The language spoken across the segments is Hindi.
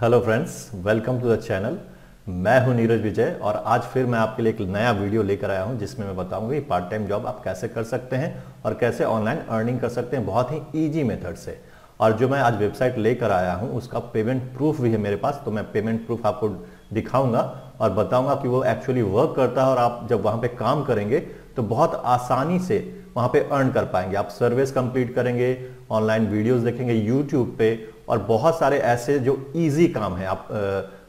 Hello friends welcome to the channel मैं हूँ नीरज विजय और आज फिर मैं आपके लिए एक नया वीडियो लेकर आया हूँ, जिसमें मैं बताऊँगा कि पार्ट टाइम जॉब आप कैसे कर सकते हैं और कैसे ऑनलाइन अर्निंग कर सकते हैं बहुत ही इजी मेथड से। और जो मैं आज वेबसाइट लेकर आया हूँ, उसका पेमेंट प्रूफ भी है मेरे पास तो मैं पेमेंट प्रूफ आपको दिखाऊँगा और बताऊँगा कि वो एक्चुअली वर्क करता है और आप जब वहाँ पे काम करेंगे तो बहुत आसानी से वहाँ पे अर्न कर पाएँगे। आप सर्विस कंप्लीट करेंगे ऑनलाइन वीडियोस देखेंगे यूट्यूब पे और बहुत सारे ऐसे जो इजी काम है। आप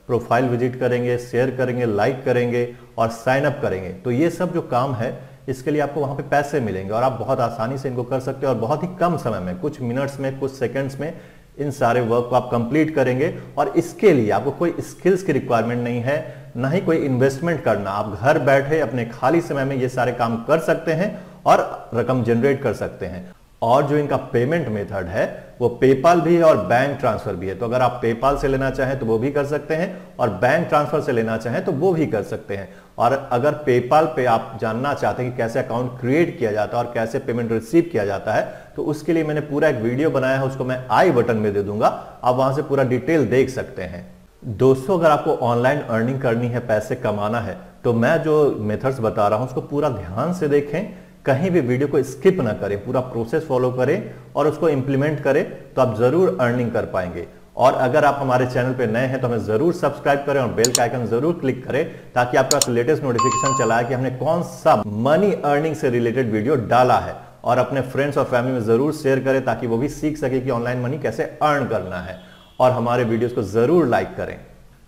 प्रोफ़ाइल विज़िट करेंगे शेयर करेंगे लाइक करेंगे और साइन अप करेंगे। तो ये सब जो काम है, इसके लिए आपको वहाँ पे पैसे मिलेंगे और आप बहुत आसानी से इनको कर सकते हैं और बहुत ही कम समय में, कुछ मिनट्स में, कुछ सेकंड्स में इन सारे वर्क को आप कंप्लीट करेंगे और इसके लिए आपको कोई स्किल्स की रिक्वायरमेंट नहीं है, ना ही कोई इन्वेस्टमेंट करना। आप घर बैठे अपने खाली समय में ये सारे काम कर सकते हैं और रकम जनरेट कर सकते हैं। और जो इनका पेमेंट मेथड है, वो पेपाल भी है और बैंक ट्रांसफ़र भी है। तो अगर आप पेपाल से लेना चाहें तो वो भी कर सकते हैं और बैंक ट्रांसफ़र से लेना चाहें तो वो भी कर सकते हैं। और अगर पेपाल पे आप जानना चाहते हैं कि कैसे अकाउंट क्रिएट किया जाता है और कैसे पेमेंट रिसीव किया जाता है तो उसके लिए मैंने पूरा एक वीडियो बनाया है, उसको मैं आई बटन में दे दूँगा। आप वहाँ से पूरा डिटेल देख सकते हैं। दोस्तों, अगर आपको ऑनलाइन अर्निंग करनी है, पैसे कमाना है तो मैं जो मेथड्स बता रहा हूँ, उसको पूरा ध्यान से देखें। कहीं भी वीडियो को स्किप ना करें, पूरा प्रोसेस फॉलो करें और उसको इंप्लीमेंट करें तो आप ज़रूर अर्निंग कर पाएँगे। और अगर आप हमारे चैनल पर नए हैं तो हमें ज़रूर सब्सक्राइब करें और बेल का आइकन ज़रूर क्लिक करें, ताकि आपके पास लेटेस्ट नोटिफिकेशन चलाए कि हमने कौन सा मनी अर्निंग से रिलेटेड वीडियो डाला है, और अपने फ्रेंड्स और फैमिली में ज़रूर शेयर करें, ताकि वो भी सीख सके कि ऑनलाइन मनी कैसे अर्न करना है। और हमारे वीडियोस को ज़रूर लाइक करें।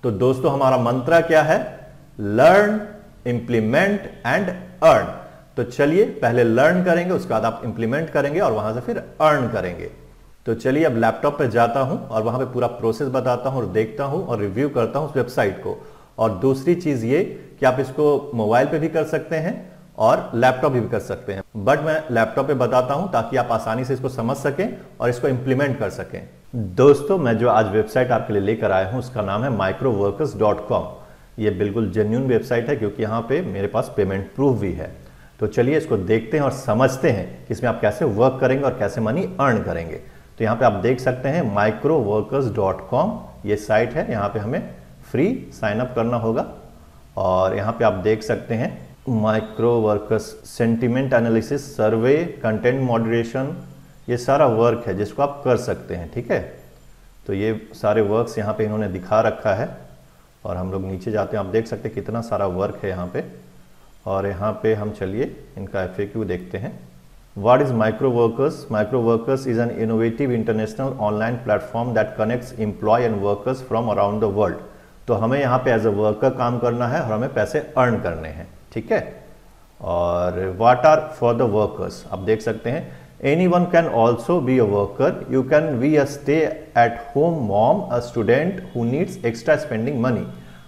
तो दोस्तों, हमारा मंत्र क्या है? लर्न इंप्लीमेंट एंड अर्न तो चलिए पहले लर्न करेंगे, उसके बाद आप इंप्लीमेंट करेंगे और वहाँ से फिर अर्न करेंगे। तो चलिए अब लैपटॉप पे जाता हूँ और वहाँ पे पूरा प्रोसेस बताता हूँ और देखता हूँ और रिव्यू करता हूँ उस वेबसाइट को। और दूसरी चीज़ ये कि आप इसको मोबाइल पे भी कर सकते हैं और लैपटॉप भी कर सकते हैं। बट मैं लैपटॉप पे बताता हूँ ताकि आप आसानी से इसको समझ सकें और इसको इंप्लीमेंट कर सकें। दोस्तों, मैं जो आज वेबसाइट आपके लिए लेकर आया हूँ, उसका नाम है माइक्रोवर्कर्स ये बिल्कुल जेन्यून वेबसाइट है क्योंकि यहाँ पे मेरे पास पेमेंट प्रूफ भी है। तो चलिए इसको देखते हैं और समझते हैं कि इसमें आप कैसे वर्क करेंगे और कैसे मनी अर्न करेंगे। तो यहाँ पे आप देख सकते हैं माइक्रो वर्कर्स डॉट कॉम ये साइट है, यहाँ पे हमें फ्री साइन अप करना होगा। और यहाँ पे आप देख सकते हैं micro workers sentiment analysis survey content moderation ये सारा वर्क है जिसको आप कर सकते हैं, ठीक है? तो ये सारे वर्क्स यहाँ पे इन्होंने दिखा रखा है। और हम लोग नीचे जाते हैं, आप देख सकते हैं कितना सारा वर्क है यहाँ पे। और यहाँ पे हम चलिए इनका एफ़ देखते हैं। What is Micro Workers? Micro Workers is an innovative international online platform that connects employee and workers from around the world. तो हमें यहाँ पे एज अ वर्कर काम करना है और हमें पैसे अर्न करने हैं, ठीक है? और what are for the workers आप देख सकते हैं anyone can also be a worker you can be a stay at home mom a student who needs extra spending money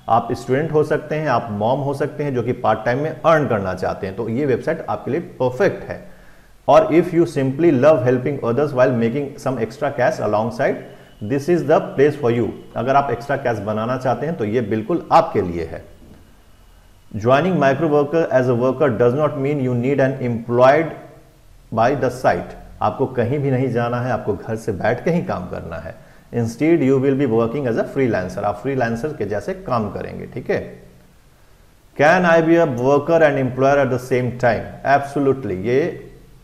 आप स्टूडेंट हो सकते हैं, आप मॉम हो सकते हैं, जो कि पार्ट टाइम में अर्न करना चाहते हैं। तो ये वेबसाइट आपके लिए परफेक्ट है। और if you simply love helping others while making some extra cash alongside this is the place for you अगर आप एक्स्ट्रा कैश बनाना चाहते हैं तो ये बिल्कुल आपके लिए है। Joining micro worker as a worker does not mean you need an employed by the site आपको कहीं भी नहीं जाना है, आपको घर से बैठ के ही काम करना है। Instead you will be working as a freelancer आप फ्रीलांसर के जैसे काम करेंगे, ठीक है? Can I be a worker and employer at the same time absolutely ये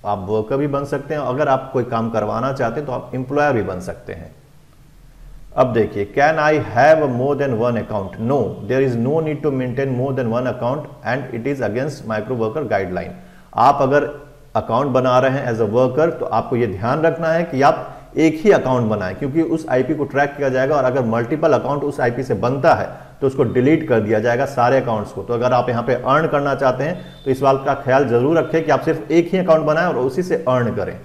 आप वर्कर भी बन सकते हैं। अगर आप कोई काम करवाना चाहते हैं तो आप एम्प्लॉयर भी बन सकते हैं। अब देखिए can I have more than one account no there is no need to maintain more than one account and it is against micro worker guideline आप अगर अकाउंट बना रहे हैं एज अ वर्कर तो आपको यह ध्यान रखना है कि आप एक ही अकाउंट बनाएँ, क्योंकि उस आईपी को ट्रैक किया जाएगा और अगर मल्टीपल अकाउंट उस आईपी से बनता है तो उसको डिलीट कर दिया जाएगा सारे अकाउंट्स को। तो अगर आप यहाँ पे अर्न करना चाहते हैं तो इस बात का ख्याल ज़रूर रखें कि आप सिर्फ़ एक ही अकाउंट बनाएँ और उसी से अर्न करें।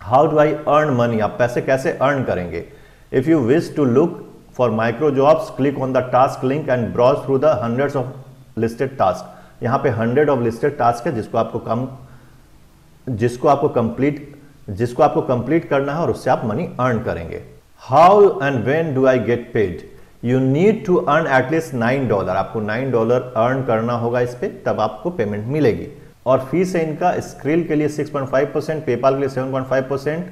How do I earn money आप पैसे कैसे अर्न करेंगे? If you wish to look for micro jobs click on the task link and browse through the hundred of listed task यहाँ पे हंड्रेड ऑफ़ लिस्टेड टास्क है, जिसको आपको कम, जिसको आपको कंप्लीट जिसको आपको कंप्लीट करना है और उससे आप मनी अर्न करेंगे। How and when do I get paid you need to earn at least nine dollar आपको नाइन डॉलर अर्न करना होगा इस पर तब आपको पेमेंट मिलेगी। और फ़ीस है इनका स्क्रिल के लिए 6.5 परसेंट पेपाल के लिए 7.5 परसेंट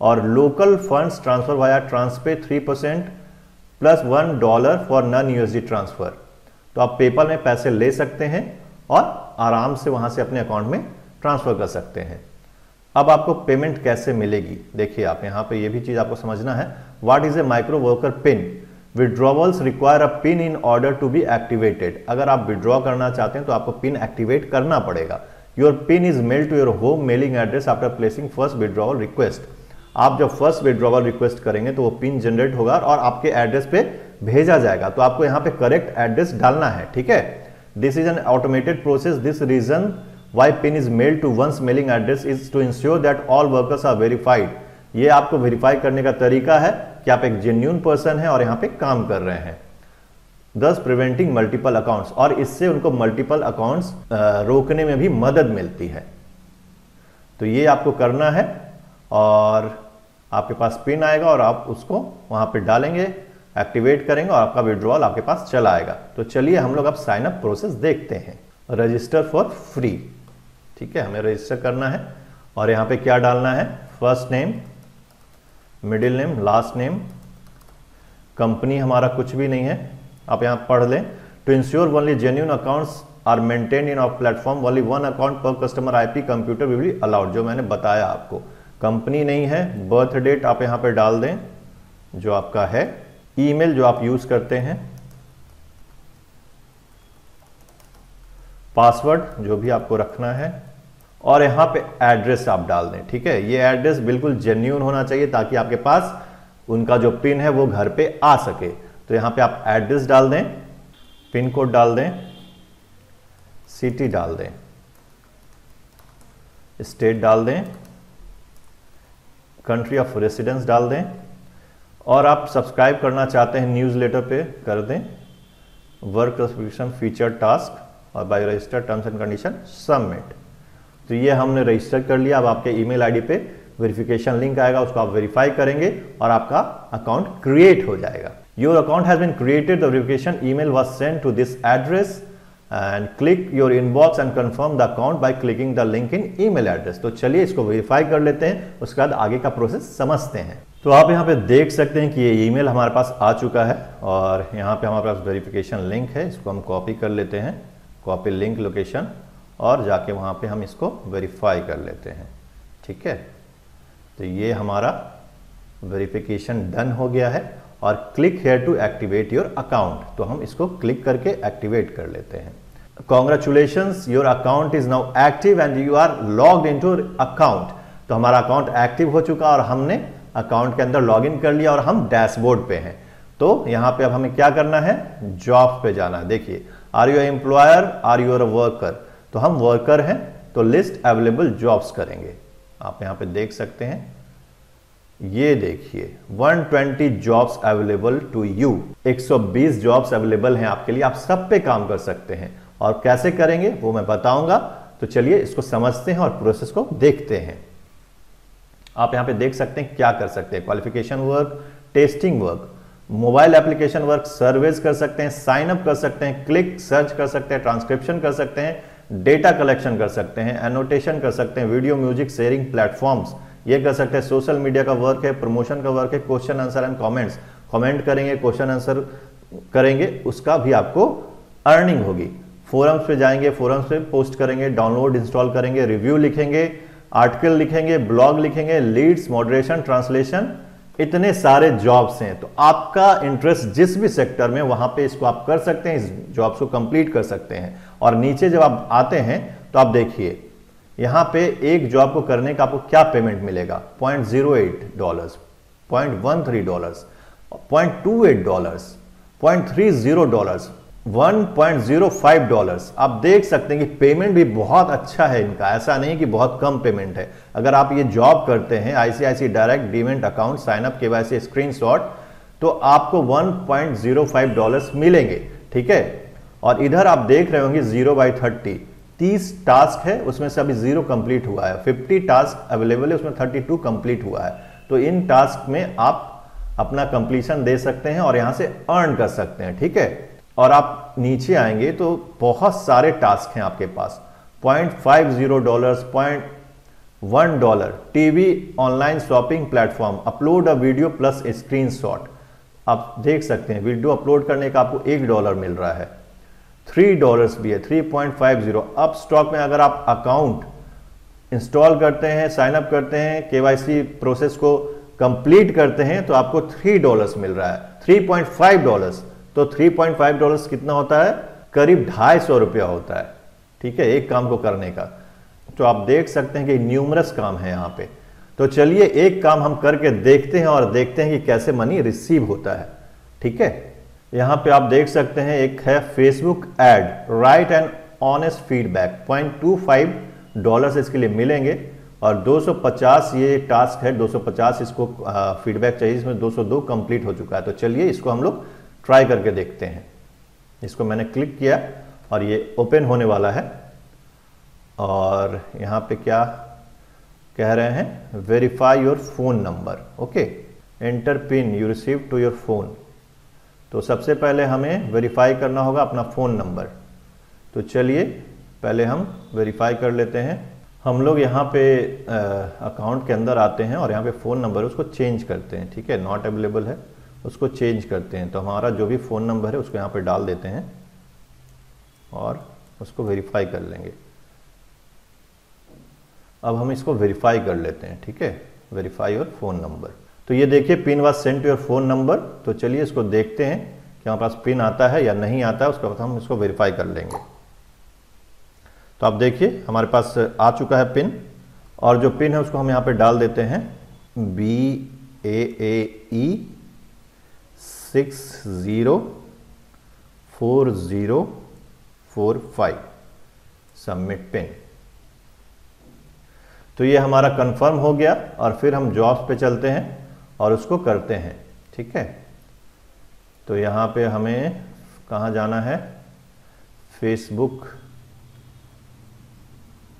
और local funds transfer via transpay 3 percent plus one dollar for non USD transfer तो आप पेपल में पैसे ले सकते हैं और आराम से वहाँ से अपने अकाउंट में ट्रांसफ़र कर सकते हैं। अब आपको पेमेंट कैसे मिलेगी? देखिए आप, यहाँ पे ये भी चीज़ आपको समझना है। What is a micro worker pin withdrawals require a pin in order to be activated अगर आप विड्रॉ करना चाहते हैं तो आपको पिन एक्टिवेट करना पड़ेगा। Your pin is mail to your home mailing address after placing first withdrawal request आप जब फ़र्स्ट विड्रॉवल रिक्वेस्ट करेंगे तो वो पिन जनरेट होगा और आपके एड्रेस पे भेजा जाएगा। तो आपको यहाँ पे करेक्ट एड्रेस डालना है, ठीक है? This is an automated process this reason why pin is mail to one's mailing address is to ensure that all workers are verified ये आपको वेरीफाई करने का तरीका है कि आप एक जेन्यून पर्सन है और यहाँ पे काम कर रहे हैं। दस प्रिवेंटिंग मल्टीपल अकाउंट्स और इससे उनको मल्टीपल अकाउंट्स रोकने में भी मदद मिलती है। तो ये आपको करना है और आपके पास पिन आएगा और आप उसको वहाँ पे डालेंगे एक्टिवेट करेंगे और आपका विड्रॉल आपके पास चला आएगा। तो चलिए हम लोग अब साइन अप प्रोसेस देखते हैं। रजिस्टर फॉर फ्री ठीक है, हमें रजिस्टर करना है। और यहाँ पे क्या डालना है? First name middle name last name company हमारा कुछ भी नहीं है। आप यहाँ पढ़ लें। To ensure only genuine accounts are maintain in of platform only one account per customer IP computer will be allowed जो मैंने बताया आपको। कंपनी नहीं है। बर्थ डेट आप यहाँ पे डाल दें, जो आपका है। ईमेल जो आप यूज़ करते हैं। पासवर्ड जो भी आपको रखना है। और यहाँ पे एड्रेस आप डाल दें, ठीक है? ये एड्रेस बिल्कुल जेन्यून होना चाहिए ताकि आपके पास उनका जो पिन है वो घर पे आ सके। तो यहाँ पे आप एड्रेस डाल दें पिन कोड डाल दें सिटी डाल दें स्टेट डाल दें कंट्री ऑफ़ रेसिडेंस डाल दें, और आप सब्सक्राइब करना चाहते हैं न्यूज़लेटर पे, कर दें वर्क फीचर टास्क और by register terms and condition submit तो ये हमने रजिस्टर कर लिया। अब आपके ईमेल आईडी पे वेरिफिकेशन लिंक आएगा, उसको आप वेरीफाई करेंगे और आपका अकाउंट क्रिएट हो जाएगा। Your account has been created the verification email was send to this address and click your inbox and confirm the account by clicking the link in email address तो चलिए इसको वेरीफाई कर लेते हैं, उसके बाद आगे का प्रोसेस समझते हैं। तो आप यहाँ पे देख सकते हैं कि ये ईमेल हमारे पास आ चुका है और यहाँ पे हमारे पास वेरिफिकेशन लिंक है। इसको हम कॉपी कर लेते हैं। कॉपी लिंक लोकेशन और जाके वहाँ पे हम इसको वेरीफाई कर लेते हैं। ठीक है? तो ये हमारा वेरिफिकेशन डन हो गया है और click here to activate your account तो हम इसको क्लिक करके एक्टिवेट कर लेते हैं। Congratulation your account is now active and you are logged in account तो हमारा अकाउंट एक्टिव हो चुका और हमने अकाउंट के अंदर लॉगिन कर लिया और हम डैशबोर्ड पे हैं। तो यहाँ पे अब हमें क्या करना है? जॉब पे जाना है। देखिए are you employer are your worker तो हम वर्कर हैं तो लिस्ट अवेलेबल जॉब्स करेंगे। आप यहाँ पे देख सकते हैं। ये देखिए 120 jobs available to you 120 jobs available हैं आपके लिए। आप सब पे काम कर सकते हैं। और कैसे करेंगे, वो मैं बताऊँगा। तो चलिए इसको समझते हैं और प्रोसेस को देखते हैं। आप यहाँ पे देख सकते हैं क्या कर सकते हैं। Qualification work testing work mobile application work surveys कर सकते हैं साइन अप कर सकते हैं क्लिक सर्च कर सकते हैं ट्रांसक्रिप्शन कर सकते हैं। डेटा कलेक्शन कर सकते हैं एनोटेशन कर सकते हैं वीडियो म्यूज़िक शेयरिंग प्लेटफॉर्म्स ये कर सकते हैं। सोशल मीडिया का वर्क है प्रमोशन का वर्क है question answer and comments comment करेंगे क्वेश्चन आंसर करेंगे, उसका भी आपको अर्निंग होगी। फोरम्स पे जाएँगे फोरम्स पे पोस्ट करेंगे डाउनलोड इंस्टॉल करेंगे रिव्यू लिखेंगे आर्टिकल लिखेंगे ब्लॉग लिखेंगे लीड्स मॉडरेशन ट्रांसलेशन इतने सारे जॉब्स हैं तो आपका इंटरेस्ट जिस भी सेक्टर में, वहाँ पे इसको आप कर सकते हैं, इस जॉब्स को कंप्लीट कर सकते हैं। और नीचे जब आप आते हैं तो आप देखिए, यहाँ पे एक जॉब को करने का आपको क्या पेमेंट मिलेगा? Point zero eight dollar point one three dollar point two eight dollar point three zero dollar 1.05 dollars आप देख सकते हैं कि पेमेंट भी बहुत अच्छा है इनका। ऐसा नहीं कि बहुत कम पेमेंट है। अगर आप ये जॉब करते हैं ICICI direct demat account sign up के वैसे स्क्रीनशॉट तो आपको 1.05 डॉलर्स मिलेंगे। ठीक है? और इधर आप देख रहे होंगे ज़ीरो बाई थर्टी तीस टास्क है, उसमें से अभी ज़ीरो कंप्लीट हुआ है। 50 टास्क अवेलेबल है, उसमें 32 कंप्लीट हुआ है। तो इन टास्क में आप अपना कंप्लीशन दे सकते हैं और यहाँ से अर्न कर सकते हैं। ठीक है? और आप नीचे आएँगे तो बहुत सारे टास्क हैं आपके पास। Point five zero dollar point one dollar. TV, online shopping platform. Upload a video plus screen shot आप देख सकते हैं, वीडियो अपलोड करने का आपको एक डॉलर मिल रहा है। थ्री डॉलर्स भी है, थ्री पॉइंट फाइव ज़ीरो। अब स्टॉक में अगर आप अकाउंट इंस्टॉल करते हैं, साइन अप करते हैं केवाईसी प्रोसेस को कंप्लीट करते हैं तो आपको थ्री डॉलर्स मिल रहा है। Three point five dollars. तो थ्री पॉइंट फाइव डॉलर्स कितना होता है? करीब ढाई सौ रुपया होता है। ठीक है, एक काम को करने का। तो आप देख सकते हैं कि न्यूमरस काम है यहाँ पे। तो चलिए, एक काम हम करके देखते हैं और देखते हैं कि कैसे मनी रिसीव होता है। ठीक है? यहाँ पे आप देख सकते हैं, एक है Facebook ad right and honest feedback point two five dollar इसके लिए मिलेंगे। और 250 ये टास्क है 250 इसको फीडबैक चाहिए, इसमें 202 कंप्लीट हो चुका है। तो चलिए, इसको हम लोग ट्राई करके देखते हैं। इसको मैंने क्लिक किया और ये ओपन होने वाला है। और यहाँ पे क्या कह रहे हैं? Verify your phone number okay enter pin you receive to your phone तो सबसे पहले हमें वेरीफाई करना होगा अपना फ़ोन नंबर तो चलिए, पहले हम वेरीफाई कर लेते हैं। हम लोग यहाँ पे अकाउंट के अंदर आते हैं और यहाँ पे फ़ोन नंबर उसको चेंज करते हैं, ठीक है? नॉट अवेलेबल है। उसको चेंज करते हैं। तो हमारा जो भी फ़ोन नंबर है, उसको यहाँ पर डाल देते हैं और उसको वेरीफाई कर लेंगे। अब हम इसको वेरीफाई कर लेते हैं, ठीक है? वेरीफाई योर फ़ोन नंबर तो ये देखिए pin was sent to your phone number तो चलिए इसको देखते हैं कि हमारे पास पिन आता है या नहीं आता है, उसके बाद हम इसको वेरीफाई कर लेंगे। तो आप देखिए, हमारे पास आ चुका है पिन और जो पिन है, उसको हम यहाँ पे डाल देते हैं B A A E six zero four zero four five submit pin तो ये हमारा कंफर्म हो गया और फिर हम जॉब्स पे चलते हैं और उसको करते हैं, ठीक है? तो यहाँ पे हमें कहाँ जाना है? Facebook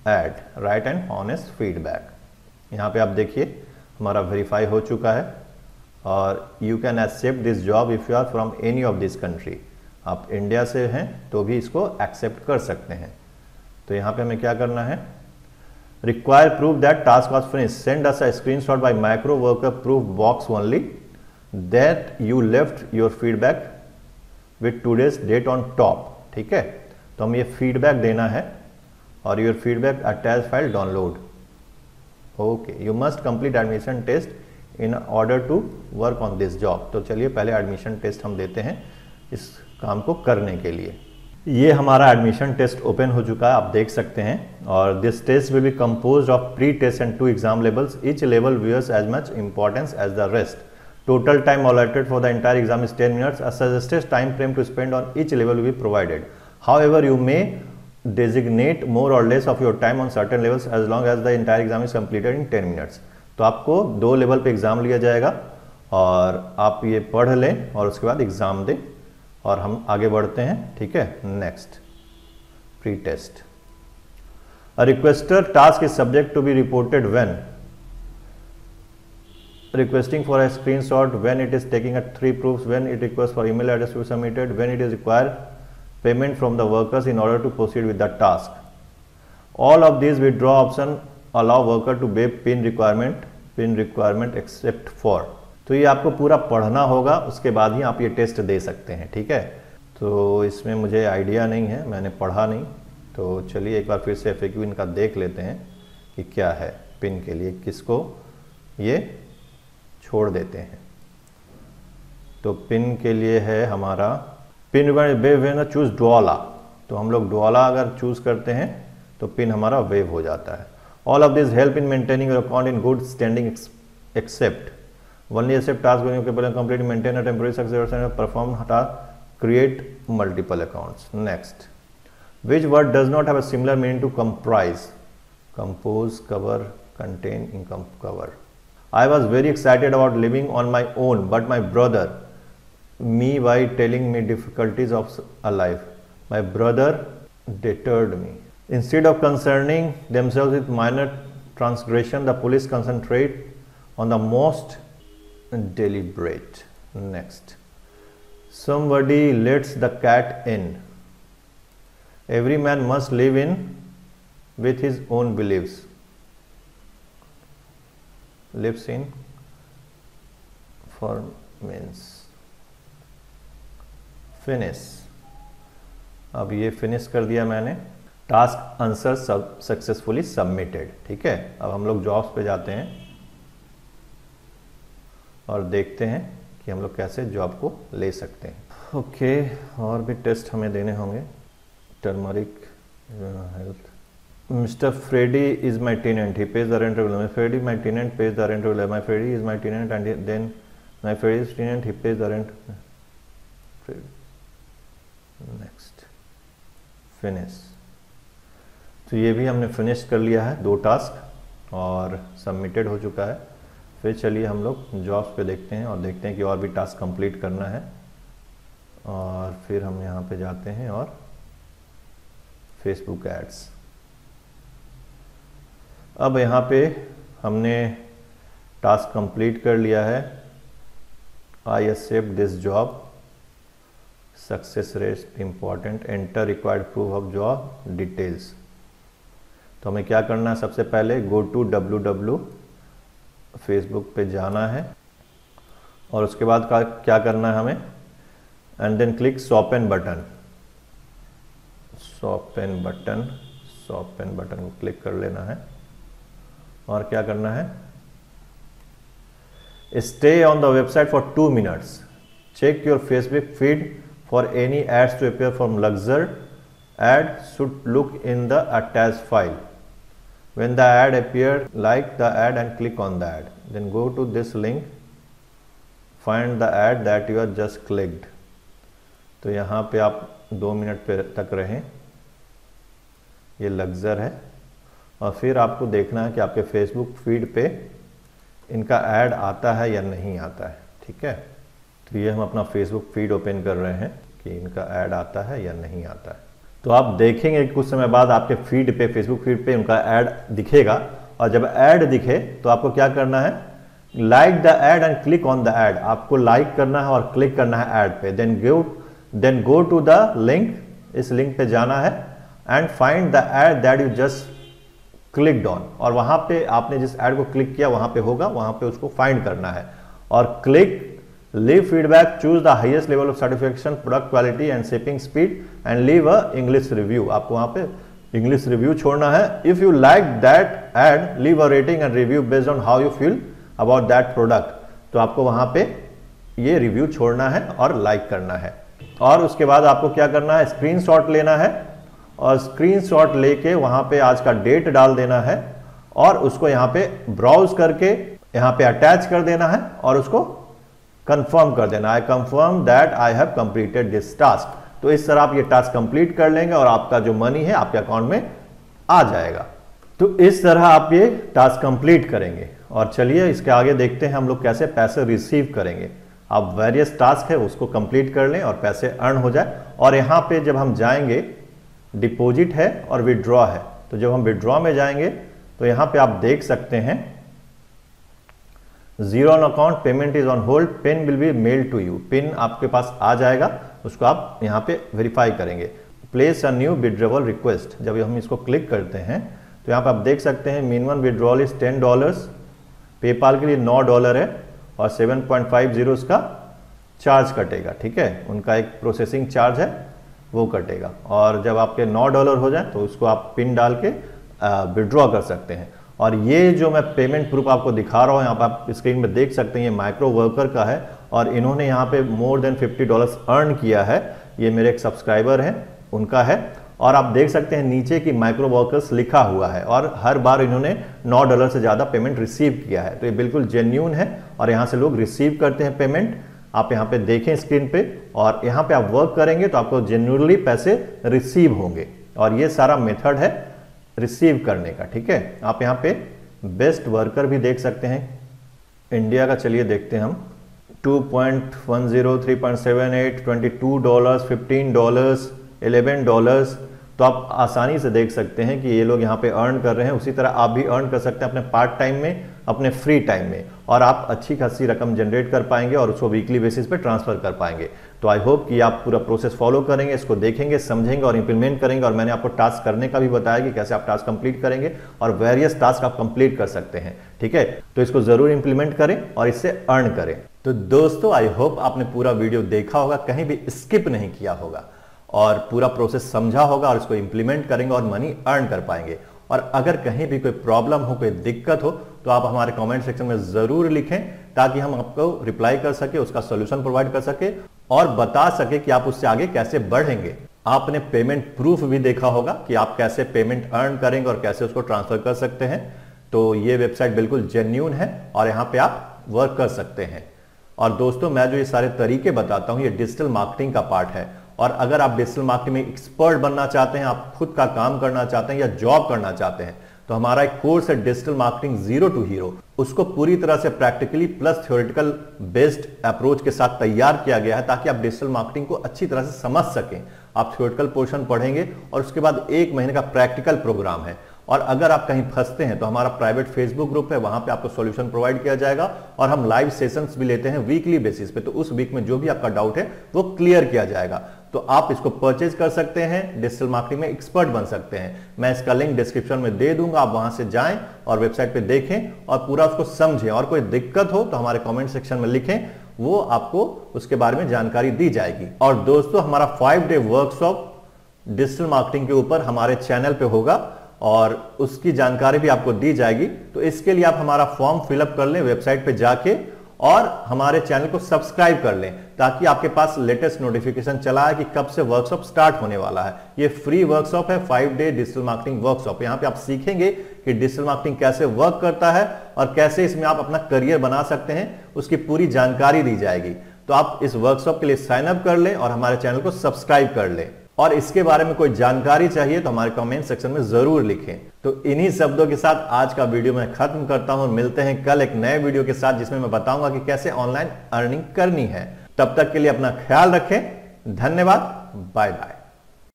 ad right and honest feedback यहाँ पे आप देखिए, हमारा वेरीफाई हो चुका है। और you can accept this job if you are from any of this country आप इंडिया से हैं तो भी इसको एक्सेप्ट कर सकते हैं। तो यहाँ पे हमें क्या करना है? Require proof that task was finished. Send us a screenshot by micro worker proof box only. That you left your feedback with today's date on top ठीक है? तो हम ये फीडबैक देना है और your feedback attach file download okay you must complete admission test in order to work on this job तो चलिए पहले एडमिशन टेस्ट हम देते हैं इस काम को करने के लिए। ये हमारा एडमिशन टेस्ट ओपन हो चुका है, आप देख सकते हैं। और this test will be compose of pre test and two exam levels each level viewers as much importance as the rest total time allotted for the entire exam is ten minutes suggested time frame to spend on each level will provided however you may designate more or less of your time on certain levels as long as the entire exam is completed in ten minutes तो आपको दो लेवल पे एग्ज़ाम लिया जाएगा और आप ये पढ़ लें और उसके बाद एग्ज़ाम दें और हम आगे बढ़ते हैं, ठीक है? Next pre test a requester task is subject to be reported when requesting for a screen shot when it is taking a three proof when it request for email address to submitted when it is require payment from the workers in order to proceed with the task all of this with option allow worker to pay pin requirement pin requirement accept for तो ये आपको पूरा पढ़ना होगा, उसके बाद ही आप ये टेस्ट दे सकते हैं, ठीक है? तो इसमें मुझे आइडिया नहीं है, मैंने पढ़ा नहीं। तो चलिए एक बार फिर से FAQ इनका देख लेते हैं कि क्या है पिन के लिए, किसको ये छोड़ देते हैं। तो पिन के लिए है हमारा पिन वेव चूज़ डोला तो हम लोग डोला अगर चूज़ करते हैं तो पिन हमारा वेव हो जाता है। All of these help in maintaining your account in good standing ex except only accept task when you capable of completing maintain a temporary success and perform task create multiple accounts. Next, which word does not have a similar meaning to comprise, compose, cover, contain, income, cover. I was very excited about living on my own, but my brother me by telling me difficulties of a life. My brother deterred me. Instead of concerning themselves with minor transgression, the police concentrate on the most deliberate. Next. Somebody lets the cat in. Every man must live in with his own beliefs. Lives in for means finish अब ये फिनिश कर दिया मैंने टास्क आंसर सब सक्सेसफुली सबमिटेड ठीक है? अब हम लोग जॉब्स पे जाते हैं और देखते हैं कि हम लोग कैसे जॉब को ले सकते हैं। ओके okay, और भी टेस्ट हमें देने होंगे। Turmeric health mister Freddy is my tenant he pays the rent renter Freddy my tenant pays the rent renter my Freddy is my tenant and then my Freddy is tenant he pays the rent next finish तो ये भी हमने फिनिश कर लिया है, दो टास्क और सबमिटेड हो चुका है। फिर चलिए हम लोग जॉब्स पे देखते हैं, और देखते हैं कि और भी टास्क कंप्लीट करना है। और फिर हम यहाँ पे जाते हैं, और फेसबुक एड्स अब यहाँ पे हमने टास्क कंप्लीट कर लिया है। I accept this job success rate important enter required proof of job details तो हमें क्या करना है? सबसे पहले go to W W Facebook पे जाना है और उसके बाद का, क्या करना है हमें? And then click shop now button shop now button shop now button click कर लेना है। और क्या करना है? Stay on the website for two minutes check your Facebook feed for any ads to appear from luxury ad should look in the attach file when the ad appear, like the ad and click on the ad. Then go to this link, find the ad that you are just clicked. तो यहाँ पे आप दो मिनट पे तक रहें। ये लग्जर है। और फिर आपको देखना है कि आपके फेसबुक फ़ीड पे इनका ऐड आता है या नहीं आता है। ठीक है? तो ये हम अपना फेसबुक फ़ीड ओपन कर रहे हैं कि इनका ऐड आता है या नहीं आता है। तो आप देखेंगे कुछ समय बाद आपके फ़ीड पे फेसबुक फ़ीड पे उनका ऐड दिखेगा। और जब ऐड दिखे तो आपको क्या करना है? Like the ad and click on the ad आपको लाइक like करना है और क्लिक करना है एड पे। Then go then go to the link इस लिंक पे जाना है। And find the ad that you just clicked on और वहाँ पे आपने जिस एड को क्लिक किया, वहाँ पे होगा। वहाँ पे उसको फाइंड करना है। और click leave feedback choose the highest level of certification product quality and shipping speed and leave a English review आपको वहाँ पे इंग्लिश रिव्यू छोड़ना है। If you like that ad leave a rating and review based on how you feel about that product तो आपको वहाँ पे ये रिव्यू छोड़ना है और लाइक करना है। और उसके बाद आपको क्या करना है? स्क्रीनशॉट लेना है। और स्क्रीनशॉट लेके वहाँ पे आज का डेट डाल देना है। और उसको यहाँ पे ब्राउज करके यहाँ पे अटैच कर देना है और उसको कंफर्म कर देना। I confirm that I have completed this task तो इस तरह आप ये टास्क कंप्लीट कर लेंगे और आपका जो मनी है आपके अकाउंट में आ जाएगा। तो इस तरह आप ये टास्क कंप्लीट करेंगे। और चलिए इसके आगे देखते हैं हम लोग कैसे पैसे रिसीव करेंगे। आप वेरियस टास्क है, उसको कंप्लीट कर लें और पैसे अर्न हो जाए। और यहाँ पे जब हम जाएँगे डिपॉजिट है और विड्रॉ है। तो जब हम विड्रॉ में जाएँगे तो यहाँ पे आप देख सकते हैं zero on account payment is on hold pin will be mail to you pin आपके पास आ जाएगा, उसको आप यहाँ पे वेरीफाई करेंगे। Place a new withdrawal request जब हम इसको क्लिक करते हैं तो यहाँ पर आप देख सकते हैं minimum withdrawal is ten dollars PayPal के लिए नौ डॉलर है, और सेवन पॉइंट फाइव ज़ीरो उसका चार्ज कटेगा, ठीक है? उनका एक प्रोसेसिंग चार्ज है, वो कटेगा। और जब आपके नौ डॉलर हो जाए तो उसको आप पिन डाल के विड्रॉ कर सकते हैं। और ये जो मैं पेमेंट प्रूफ आपको दिखा रहा हूँ, यहाँ पर आप स्क्रीन में देख सकते हैं, ये माइक्रो वर्कर का है और इन्होंने यहाँ पे मोर देन 50 डॉलर्स अर्न किया है। ये मेरे एक सब्सक्राइबर हैं, उनका है और आप देख सकते हैं नीचे की माइक्रो वर्कर्स लिखा हुआ है और हर बार इन्होंने 9 डॉलर से ज़्यादा पेमेंट रिसीव किया है। तो ये बिल्कुल जेन्यून है और यहाँ से लोग रिसीव करते हैं पेमेंट आप यहाँ पे देखें स्क्रीन पे और यहाँ पे आप वर्क करेंगे तो आपको जेन्यूनली पैसे रिसीव होंगे और ये सारा मेथड है। रिसीव करने का ठीक है? आप यहाँ पे बेस्ट वर्कर भी देख सकते हैं। इंडिया का चलिए देखते हैं हम। 2.10, 3.78, 22 डॉलर्स 15 डॉलर्स 11 डॉलर्स तो आप आसानी से देख सकते हैं कि ये लोग यहाँ पे अर्न कर रहे हैं। उसी तरह आप भी अर्न कर सकते हैं अपने पार्ट टाइम में अपने फ्री टाइम में। और आप अच्छी खासी रकम जनरेट कर पाएँगे और उसको वीकली बेसिस पे ट्रांसफ़र कर पाएँगे। तो आई होप कि आप पूरा प्रोसेस फॉलो करेंगे, इसको देखेंगे, समझेंगे और इंप्लीमेंट करेंगे। और मैंने आपको टास्क करने का भी बताया कि कैसे आप टास्क कंप्लीट करेंगे और वेरियस टास्क आप कंप्लीट कर सकते हैं। ठीक है? तो इसको ज़रूर इंप्लीमेंट करें और इससे अर्न करें। तो दोस्तों आई होप आपने पूरा वीडियो देखा होगा, कहीं भी स्किप नहीं किया होगा और पूरा प्रोसेस समझा होगा और इसको इंप्लीमेंट करेंगे और मनी अर्न कर पाएँगे। और अगर कहीं भी कोई प्रॉब्लम हो, कोई दिक्कत हो तो आप हमारे कमेंट सेक्शन में ज़रूर लिखें, ताकि हम आपको रिप्लाई कर सके, उसका सोल्यूशन प्रोवाइड कर सके और बता सके कि आप उससे आगे कैसे बढ़ेंगे। आपने पेमेंट प्रूफ भी देखा होगा कि आप कैसे पेमेंट अर्न करेंगे और कैसे उसको ट्रांसफ़र कर सकते हैं। तो ये वेबसाइट बिल्कुल जेन्यून है और यहाँ पे आप वर्क कर सकते हैं। और दोस्तों, मैं जो ये सारे तरीके बताता हूँ, ये डिजिटल मार्केटिंग का पार्ट है। और अगर आप डिजिटल मार्केटिंग में एक्सपर्ट बनना चाहते हैं, आप खुद का काम करना चाहते हैं या जॉब करना चाहते हैं तो हमारा एक कोर्स है digital marketing zero to hero. उसको पूरी तरह से practically plus theoretical based approach के साथ तैयार किया गया है ताकि आप डिजिटल मार्केटिंग को अच्छी तरह से समझ सकें। आप थ्योरेटिकल पोर्शन पढ़ेंगे और उसके बाद एक महीने का प्रैक्टिकल प्रोग्राम है। और अगर आप कहीं फंसते हैं तो हमारा प्राइवेट फेसबुक ग्रुप है, वहाँ पे आपको सॉल्यूशन प्रोवाइड किया जाएगा और हम लाइव सेशंस भी लेते हैं वीकली बेसिस पे। तो उस वीक में जो भी आपका डाउट है, वो क्लियर किया जाएगा। तो आप इसको परचेज कर सकते हैं डिजिटल मार्केटिंग में एक्सपर्ट बन सकते हैं। मैं इसका लिंक डिस्क्रिप्शन में दे दूँगा, आप वहाँ से जाएँ और वेबसाइट पे देखें और पूरा उसको समझें। और कोई दिक्कत हो तो हमारे कमेंट सेक्शन में लिखें, वो आपको उसके बारे में जानकारी दी जाएगी। और दोस्तों, हमारा five day workshop digital marketing के ऊपर हमारे चैनल पे होगा और उसकी जानकारी भी आपको दी जाएगी। तो इसके लिए आप हमारा फॉर्म फिलअप कर लें वेबसाइट पे जाके और हमारे चैनल को सब्सक्राइब कर लें ताकि आपके पास लेटेस्ट नोटिफिकेशन चला है कि कब से वर्कशॉप स्टार्ट होने वाला है। ये फ्री वर्कशॉप है five day digital marketing workshop यहाँ पे आप सीखेंगे कि डिजिटल मार्केटिंग कैसे वर्क करता है और कैसे इसमें आप अपना करियर बना सकते हैं, उसकी पूरी जानकारी दी जाएगी। तो आप इस वर्कशॉप के लिए साइन अप कर लें और हमारे चैनल को सब्सक्राइब कर लें। और इसके बारे में कोई जानकारी चाहिए तो हमारे कमेंट सेक्शन में ज़रूर लिखें। तो इन्हीं शब्दों के साथ आज का वीडियो मैं खत्म करता हूँ मिलते हैं कल एक नए वीडियो के साथ जिसमें मैं बताऊँगा कि कैसे ऑनलाइन अर्निंग करनी है। तब तक के लिए अपना ख्याल रखें। धन्यवाद। Bye bye